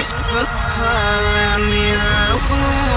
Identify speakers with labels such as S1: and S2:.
S1: I'm around me